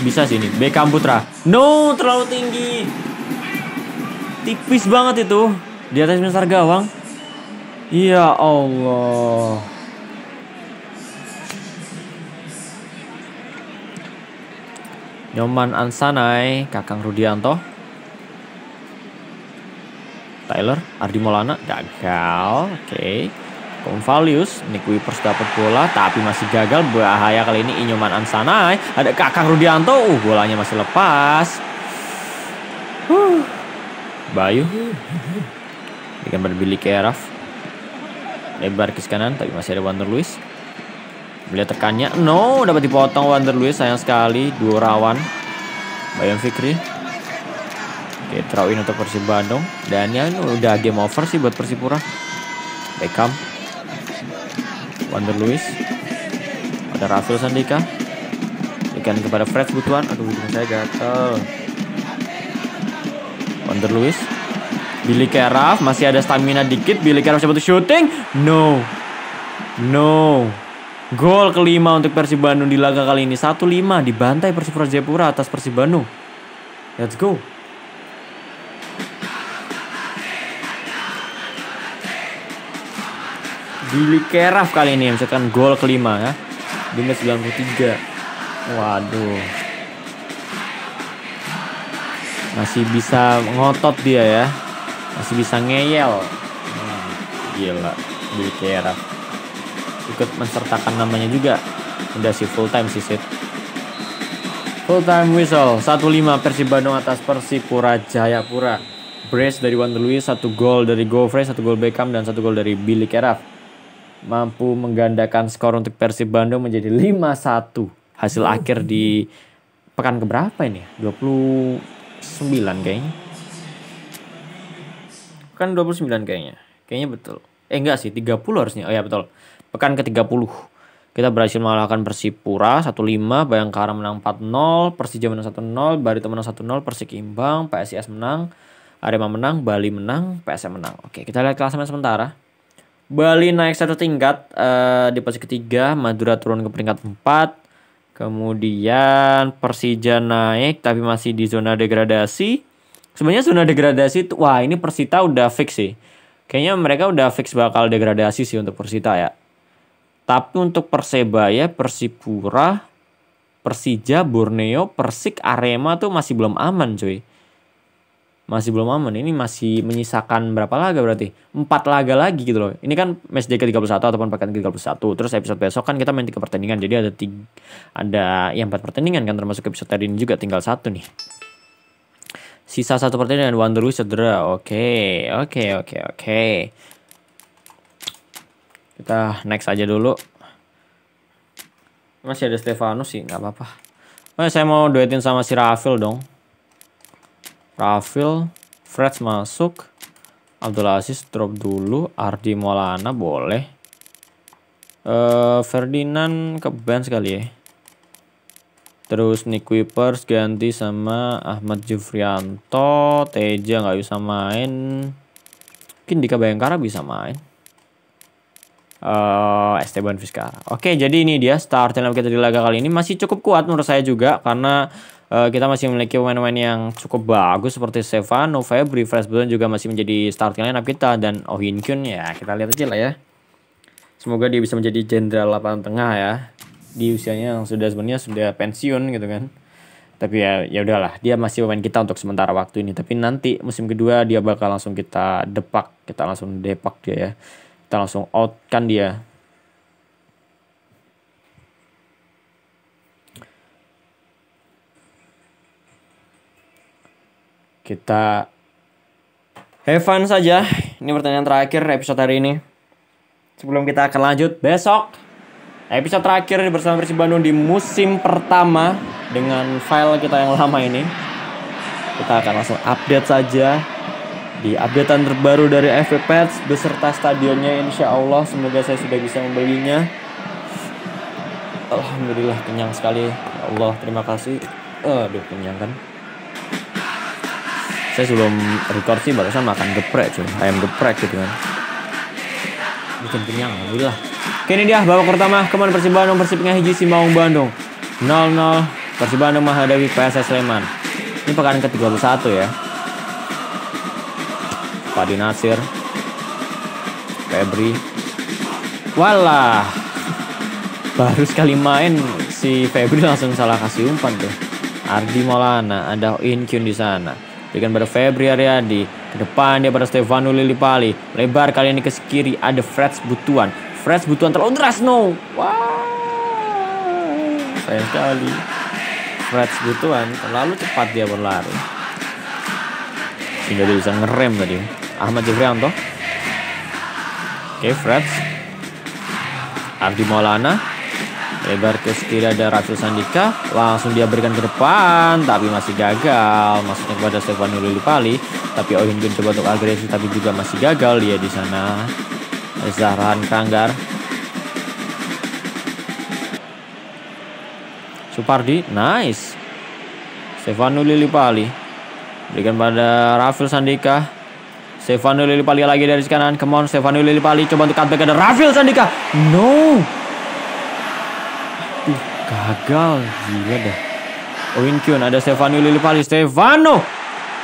Bisa sih ini. Beckham Putra. No terlalu tinggi. Tipis banget itu. Di atas besar gawang ya Allah Nyoman Ansanai, Kakang Rudianto, Tyler, Ardi Maulana gagal. Oke. Okay. Convalius, Nick Wipers dapat bola tapi masih gagal. Bahaya kali ini Inyoman Ansanai. Ada Kakang Rudianto. Uh, bolanya masih lepas. Huh. Bayu. Dengan Billy Keraf. Lebar ke kanan tapi masih ada Wander Luis. Melihat tekannya. No, dapat dipotong Wander Luis sayang sekali. Dua rawan. Bayan Fikri. Oke, throw in untuk Persib Bandung. Dan ya ini udah game over sih buat Persipura. Beckham. Wander Luis. Ada Rasul Sandika. Ikan kepada Fred Butuan. Aduh, saya gatel. Wander Luis. Billy Keraf masih ada stamina dikit. Billy Keraf coba shooting. No. No. Gol kelima untuk Persib Bandung di laga kali ini. 1-5 dibantai Persipura Jayapura atas Persib Bandung. Let's go. Billy Keraf kali ini mencetakkan gol kelima ya. di menit 93 waduh masih bisa ngotot dia ya masih bisa ngeyel. Hmm, gila Billy Kera ikut mensertakan namanya juga. Udah sih full time sih Sid. Full time whistle 1-5 Persib Bandung atas Persipura Jayapura brace dari Wander Luiz satu gol dari Gofre satu gol Beckham dan satu gol dari Billy Keraf. Mampu menggandakan skor untuk Persib Bandung menjadi 5-1 hasil akhir di pekan keberapa ini? 29 kayaknya kan 29 kayaknya. Kayaknya betul. Eh enggak sih 30 harusnya. Oh ya betul. Pekan ke 30 kita berhasil mengalahkan Persipura 1-5 Bayangkara menang 4-0 Persija menang 1-0 Barito menang 1-0 Persik imbang PSIS menang Arema menang Bali menang PSM menang. Oke kita lihat klasemen sementara. Bali naik satu tingkat uh, di posisi ketiga Madura turun ke peringkat 4 Kemudian Persija naik tapi masih di zona degradasi. Sebenarnya zona degradasi tuh wah ini Persita udah fix sih. Kayaknya mereka udah fix bakal degradasi sih untuk Persita ya. Tapi untuk Persebaya, Persipura, Persija, Borneo, Persik, Arema tuh masih belum aman cuy. Masih belum aman. Ini masih menyisakan berapa laga berarti? Empat laga lagi gitu loh. Ini kan match day ke-31 ataupun pekan ke-31. Terus episode besok kan kita main tiga pertandingan. Jadi ada tiga, ada yang empat pertandingan kan termasuk episode tadi ini juga tinggal satu nih. Sisa satu pertandingan Wanderlust cedera. Oke, oke, oke, oke. Kita next aja dulu. Masih ada Stefanus sih, nggak apa-apa. Oh, saya mau duetin sama si Rafil dong. Rafil, Fred masuk. Abdul Aziz drop dulu. Ardi Maulana boleh. Uh, Ferdinand ke bench kali ya. Terus Nick Wipers ganti sama Ahmad Jufrianto. Teja nggak bisa main. Mungkin Dika Bayangkara bisa main. Uh, Esteban Vizcara. Oke, jadi ini dia start lineup kita di laga kali ini masih cukup kuat menurut saya juga karena uh, kita masih memiliki pemain-pemain yang cukup bagus seperti Stefano, Febri, Fresh juga masih menjadi starting lineup kita dan Oh Hin Kyun ya kita lihat aja lah ya. Semoga dia bisa menjadi jenderal lapangan tengah ya di usianya yang sudah sebenarnya sudah pensiun gitu kan. Tapi ya ya udahlah dia masih pemain kita untuk sementara waktu ini. Tapi nanti musim kedua dia bakal langsung kita depak kita langsung depak dia ya. Kita langsung out kan dia. Kita have fun saja. Ini pertanyaan terakhir episode hari ini. Sebelum kita akan lanjut besok episode terakhir bersama Persib Bandung di musim pertama dengan file kita yang lama ini. Kita akan langsung update saja di updatean terbaru dari FP Pets beserta stadionnya insya Allah semoga saya sudah bisa membelinya. Alhamdulillah kenyang sekali. Ya Allah terima kasih. Aduh kenyang kan. Saya sebelum record sih barusan makan geprek cuy, ayam geprek gitu kan. Bikin kenyang, alhamdulillah. Kini dia babak pertama ke mana Persib Bandung Persib Hiji Simaung Bandung 0-0 Persib Bandung menghadapi PSS Sleman. Ini pekan ke-31 ya. Padi Nasir. Febri. Walah. Baru sekali main si Febri langsung salah kasih umpan tuh. Ardi Maulana, ada Inkyun di sana. Berikan pada Febri Ariadi. Ke depan dia pada Stefano Lilipali. Lebar kali ini ke kiri ada Freds Butuan. Fresh butuhan terlalu deras no. Wah. Sayang sekali. Fresh butuhan terlalu cepat dia berlari. Sehingga dia bisa ngerem tadi. Ahmad Jefrianto. Oke, okay, Fred. Ardi Maulana. Lebar ke kiri ada Rasul Sandika. Langsung dia berikan ke depan. Tapi masih gagal. Maksudnya kepada Stefano Lillipali. Tapi Ohin coba untuk agresif. Tapi juga masih gagal dia di sana. Zahran Kanggar. Supardi nice. Stefano Lilipali berikan pada Rafil Sandika. Stefano Lilipali lagi dari kanan. Come on Stefano Lilipali coba untuk cutback ada Rafil Sandika. No! Aduh, gagal. Gila dah. Oin Kyun ada Stefano Lilipali Stefano!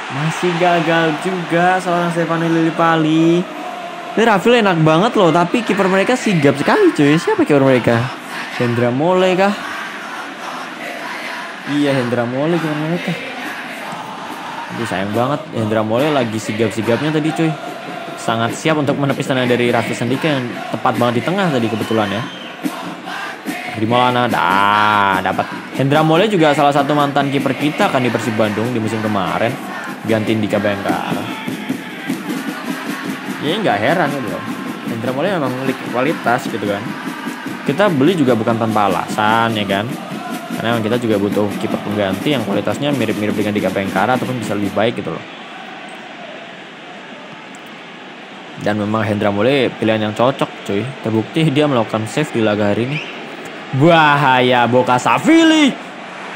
Masih gagal juga seorang Stefano Lilipali ini Rafil enak banget loh, tapi kiper mereka sigap sekali cuy. Siapa kiper mereka? Hendra Mole kah? Iya Hendra Mole gimana mereka? Aduh sayang banget Hendra Mole lagi sigap-sigapnya tadi cuy Sangat siap untuk menepis tendangan dari Raffi Sandika yang tepat banget di tengah tadi kebetulan ya di Maulana dah dapat Hendra Mole juga salah satu mantan kiper kita kan di Persib Bandung di musim kemarin gantiin Dika Bayangkara ya nggak heran gitu loh Hendra Mole memang memiliki kualitas gitu kan kita beli juga bukan tanpa alasan ya kan karena memang kita juga butuh kiper pengganti yang kualitasnya mirip-mirip dengan Dika Bayangkara ataupun bisa lebih baik gitu loh dan memang Hendra Mole pilihan yang cocok cuy terbukti dia melakukan save di laga hari ini Bahaya Boka Savili.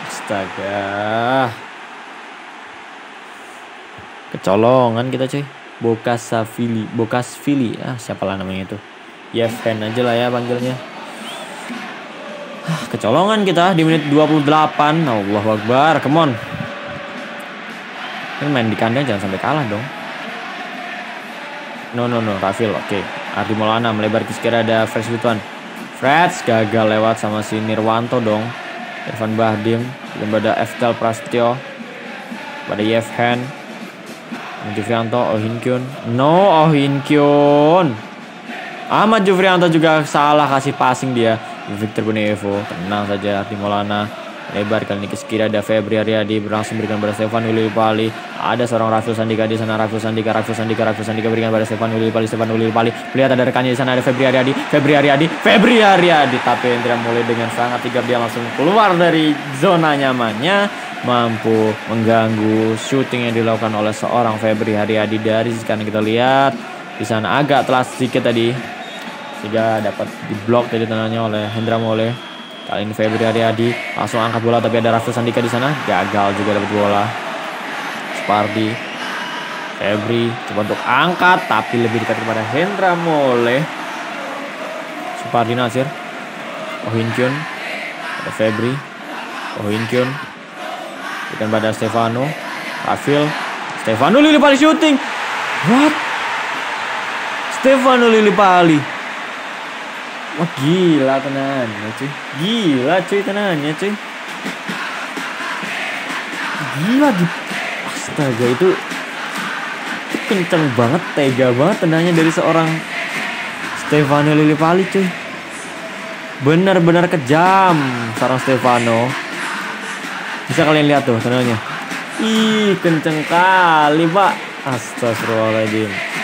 Astaga. Kecolongan kita cuy. Boka Savili, Bokas Vili. Ah, siapa lah namanya itu? Yevhen aja lah ya panggilnya. Ah, kecolongan kita di menit 28. Allah Akbar, come on. Ini main di kandang jangan sampai kalah dong. No no no, Rafil oke. Okay. Ardi Maulana melebar ke sekira ada Fresh Butuan. Freds gagal lewat sama si Nirwanto dong. Irfan Bahdim pada Eftel Prastio pada Yevhen Jufrianto Ohinkyun no Ohinkyun Ahmad Jufrianto juga salah kasih passing dia. Victor Bonevo tenang saja Timolana lebar kali ini ke sekira ada Febri Ariadi berlangsung berikan pada Stefan Willy Pali ada seorang Rafil Sandika di sana Rafil Sandika Rafil Sandika Rafil Sandika berikan pada Stefan Willy Pali Stefan Willy Pali lihat ada rekannya di sana ada Febri Ariadi Febri Ariadi Febri Ariadi tapi Indra mulai dengan sangat tiga dia langsung keluar dari zona nyamannya. Mampu mengganggu shooting yang dilakukan oleh seorang Febri Haryadi dari sekarang kita lihat di sana agak telat sedikit tadi. Sehingga dapat diblok tadi tenangnya oleh Hendra Mole Kali ini Febri Ariadi langsung angkat bola tapi ada Raffi Sandika di sana gagal juga dapat bola. Spardi Febri coba untuk angkat tapi lebih dekat kepada Hendra Mole. Supardi Nasir. Oh. Ada Febri. Oh Kyun. Bukan pada Stefano. Rafil. Stefano Lili Pali shooting. What? Stefano Lili Pali. Wah gila tenannya cuy. Gila cuy tenannya cuy. Gila di astaga itu kenceng banget, tega banget tendangannya dari seorang Stefano Lillipali cuy. Benar-benar kejam seorang Stefano. Bisa kalian lihat tuh tendangannya. Ih, kenceng kali, Pak. Astagfirullahaladzim.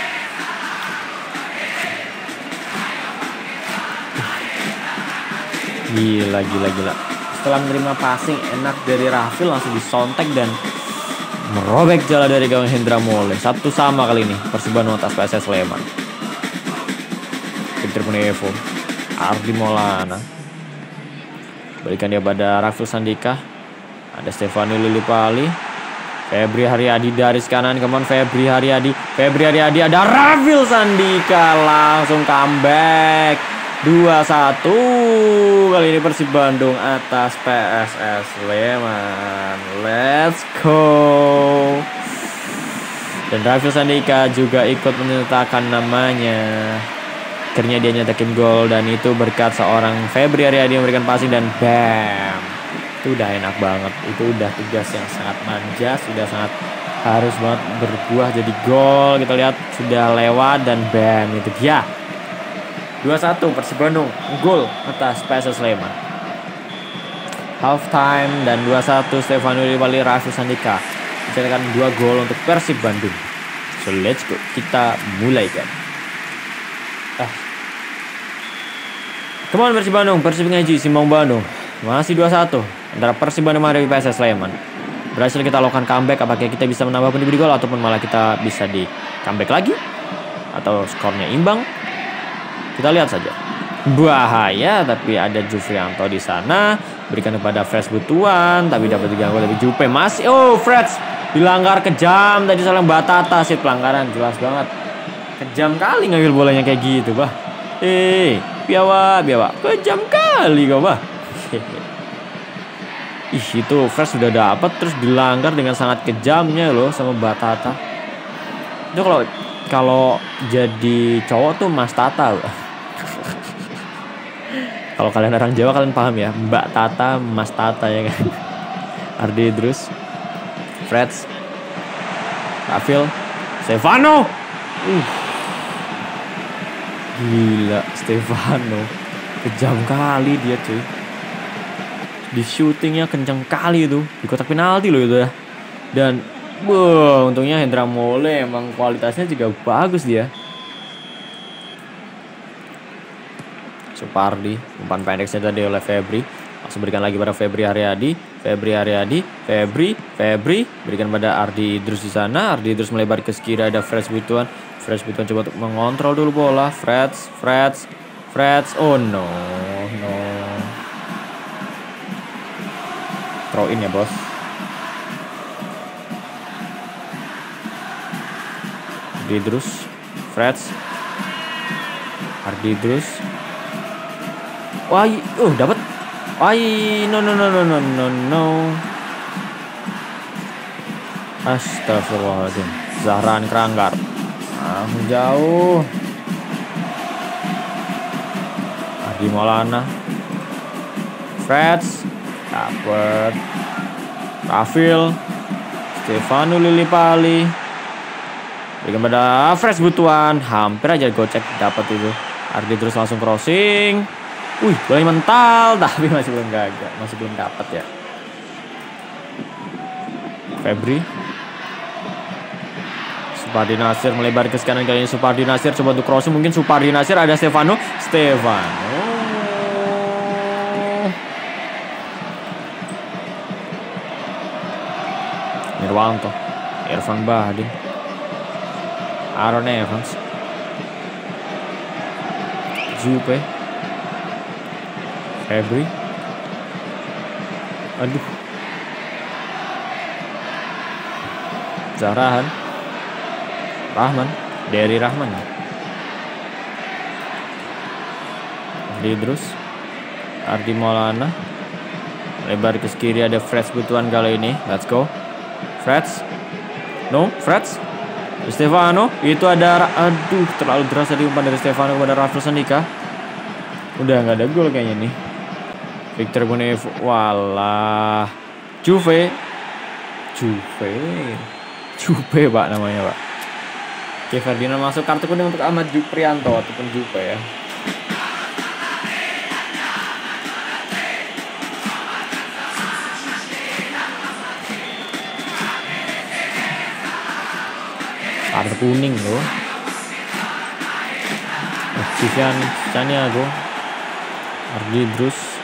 Gila, gila, gila. Setelah menerima passing enak dari Rafil langsung disontek dan merobek jala dari gawang Hendra Mole. Satu sama kali ini Persiban atas PSS Sleman. Victor Punevo, Ardi Molana. Balikan dia pada Rafil Sandika. Ada Stefano Lilipali. Febri Haryadi dari kanan, kemon Febri Haryadi. Febri Haryadi ada Rafil Sandika langsung comeback. 2-1 kali ini Persib Bandung atas PSS Sleman. Let's go. Dan Rafael Sandika juga ikut menyertakan namanya. Akhirnya dia nyatakin gol dan itu berkat seorang Febri Ariadi yang memberikan passing dan bam. Itu udah enak banget. Itu udah tugas yang sangat manja, sudah sangat harus banget berbuah jadi gol. Kita lihat sudah lewat dan bam itu dia 2-1 Persib Bandung gol atas PSS Sleman. Half time dan 2-1 Stefano Lipali Raffi Sandika mencetakkan 2 gol untuk Persib Bandung. So let's go. Kita mulai kan. Ah. Come on Persib Bandung, Persib Ngaji, Simbang Bandung. Masih 2-1 antara Persib Bandung menghadapi PSS Sleman. Berhasil kita lakukan comeback, apakah kita bisa menambah pendiri gol ataupun malah kita bisa di comeback lagi? Atau skornya imbang kita lihat saja. Bahaya tapi ada Jufrianto di sana. Berikan kepada Freds Butuan tapi dapat diganggu tapi Jupe masih oh Freds dilanggar kejam tadi salah Batata sih pelanggaran jelas banget. Kejam kali ngambil bolanya kayak gitu, bah. Eh, biawa, biawa. Kejam kali kau, bah. [LAUGHS] Ih, itu Fresh sudah dapat terus dilanggar dengan sangat kejamnya loh sama Batata. Itu kalau kalau jadi cowok tuh Mas Tata loh Kalau kalian orang Jawa kalian paham ya, Mbak Tata, Mas Tata ya kan. [LAUGHS] Ardi Idrus, Freds, Rafil, Stefano. Uh. Gila, Stefano. Kejam kali dia cuy. Di syutingnya kenceng kali itu. Di kotak penalti loh itu ya. Dan, wow, untungnya Hendra Mole emang kualitasnya juga bagus dia. Supardi, umpan pendeknya tadi oleh Febri. Langsung berikan lagi pada Febri Haryadi, Febri Haryadi, Febri, Febri, berikan pada Ardi Idrus di sana. Ardi Idrus melebar ke kiri ada Fresh Butuan. Fresh Butuan coba untuk mengontrol dulu bola. Freds, Freds, Freds. Oh no, no. Throw in ya bos. Ardi Idrus, Freds, Ardi Idrus, Wah, uh dapat. Wah, no no no no no no no. Astagfirullahaladzim. Zahran Keranggar. Ah, jauh. Adi Maulana. Freds. Dapat. Rafil. Stefano Lillipali. Berikan pada Freds Butuan. Hampir aja gocek dapat itu. Ardi terus langsung crossing. Wih, boleh mental, [LAUGHS] tapi masih belum gagal, masih belum dapat ya. Febri. Supardi Nasir melebar ke kanan kali ini Supardi Nasir coba untuk crossing. Mungkin Supardi Nasir ada Stefano. Stefano. Nirwanto Irfan Bahdim Aaron Evans. Jupe Febri aduh. Zahrahan Rahman. Dari Rahman. Ardi Idrus. Ardi Maulana. Lebar ke kiri ada Freds Butuan kali ini. Let's go. Freds. No Freds. Stefano. Itu ada aduh terlalu deras tadi umpan dari Stefano kepada Rafael Sandika udah nggak ada gol kayaknya nih Victor Bonevo walah. Juve. Juve. Juve pak namanya pak. Oke Ferdinand masuk kartu kuning untuk Ahmad Prianto ataupun Juve ya. Kartu kuning loh Vivian Caniago Ardi Drus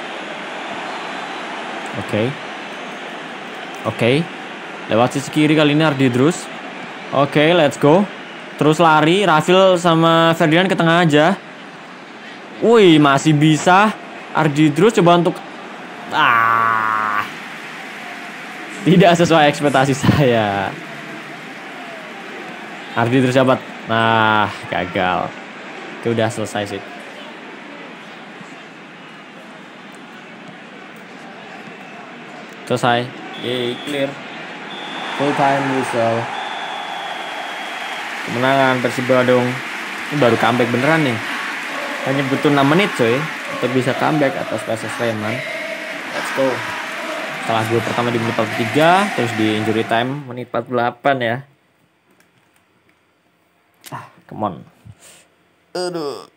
Oke. Okay. Oke. Okay. Lewat sisi kiri kali ini Ardi Drus. Oke, okay, let's go. Terus lari, Rafil sama Ferdinand ke tengah aja. Wih, masih bisa. Ardi Drus coba untuk ah. Tidak sesuai ekspektasi [LAUGHS] saya. Ardi Drus dapat. Nah, gagal. Itu udah selesai sih. Selesai Yeay, clear. Full time whistle kemenangan Persib Bandung ini baru comeback beneran nih. Hanya butuh 6 menit coy untuk bisa comeback atas PSS Sleman. Let's go. Setelah gol pertama di menit 43 terus di injury time menit 48 ya. Ah come on. Aduh.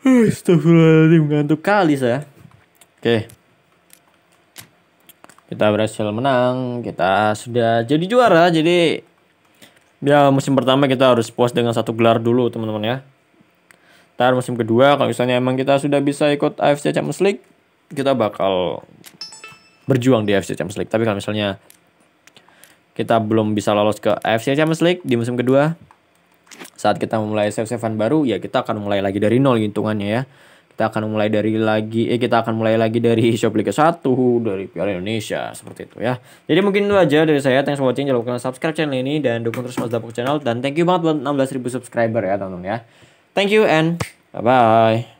Astagfirullahaladzim ngantuk kali saya Oke. okay kita berhasil menang kita sudah jadi juara jadi ya musim pertama kita harus puas dengan satu gelar dulu teman-teman ya. Ntar musim kedua kalau misalnya emang kita sudah bisa ikut AFC Champions League kita bakal berjuang di AFC Champions League. Tapi kalau misalnya kita belum bisa lolos ke AFC Champions League di musim kedua saat kita memulai save savean baru ya kita akan mulai lagi dari nol hitungannya ya kita akan mulai dari lagi eh kita akan mulai lagi dari Shop Liga 1 dari Piala Indonesia seperti itu ya. Jadi mungkin itu aja dari saya. Thanks for watching. Jangan lupa subscribe channel ini dan dukung terus Mas Dapuk channel dan thank you banget buat 16.000 subscriber ya teman-teman ya. Thank you and bye bye.